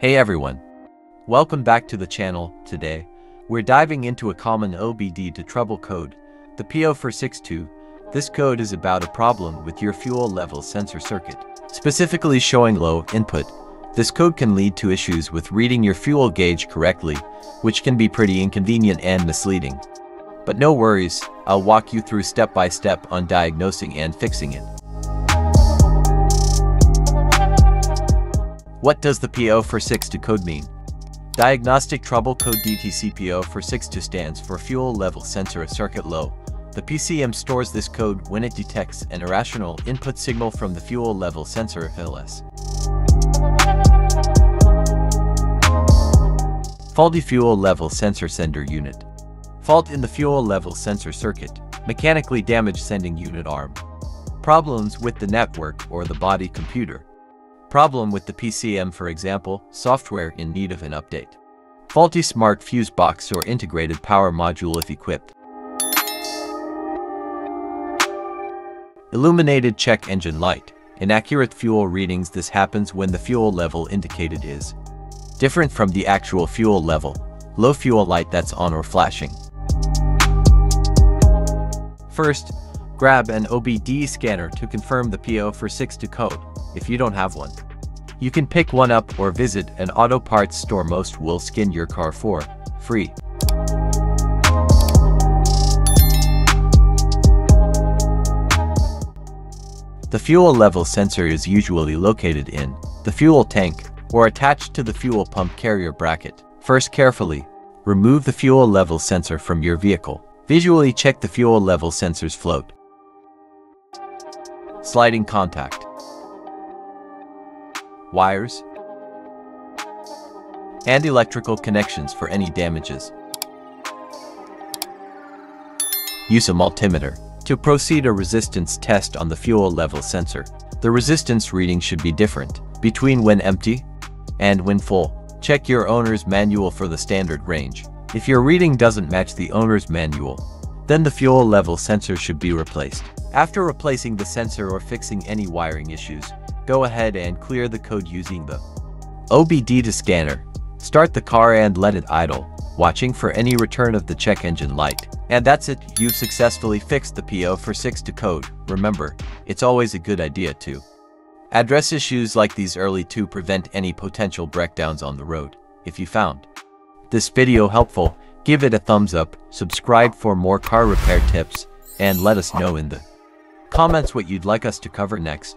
Hey everyone! Welcome back to the channel. Today, we're diving into a common OBD2 trouble code, the P0462. This code is about a problem with your fuel level sensor circuit, specifically showing low input. This code can lead to issues with reading your fuel gauge correctly, which can be pretty inconvenient and misleading. But no worries, I'll walk you through step by step on diagnosing and fixing it. What does the PO P0462 code mean? Diagnostic Trouble Code DTC P0462 stands for Fuel Level Sensor Circuit Low. The PCM stores this code when it detects an irrational input signal from the fuel level sensor FLS. Faulty fuel level sensor sender unit. Fault in the fuel level sensor circuit. Mechanically damaged sending unit arm. Problems with the network or the body computer. Problem with the PCM for example, software in need of an update. Faulty smart fuse box or integrated power module if equipped. Illuminated check engine light. Inaccurate fuel readings This happens when the fuel level indicated is different from the actual fuel level. Low fuel light that's on or flashing. First, grab an OBD scanner to confirm the P0462 code if you don't have one. You can pick one up or visit an auto parts store most will skin your car for free. The fuel level sensor is usually located in the fuel tank or attached to the fuel pump carrier bracket. First carefully, remove the fuel level sensor from your vehicle. Visually check the fuel level sensor's float. Sliding contact wires, and electrical connections for any damages. Use a multimeter to proceed a resistance test on the fuel level sensor. The resistance reading should be different between when empty and when full. Check your owner's manual for the standard range. If your reading doesn't match the owner's manual, then the fuel level sensor should be replaced. After replacing the sensor or fixing any wiring issues, go ahead and clear the code using the OBD2 scanner. Start the car and let it idle, watching for any return of the check engine light. And that's it, you've successfully fixed the P0462 code. Remember, it's always a good idea to address issues like these early to prevent any potential breakdowns on the road. If you found this video helpful, give it a thumbs up, subscribe for more car repair tips, and let us know in the comments what you'd like us to cover next.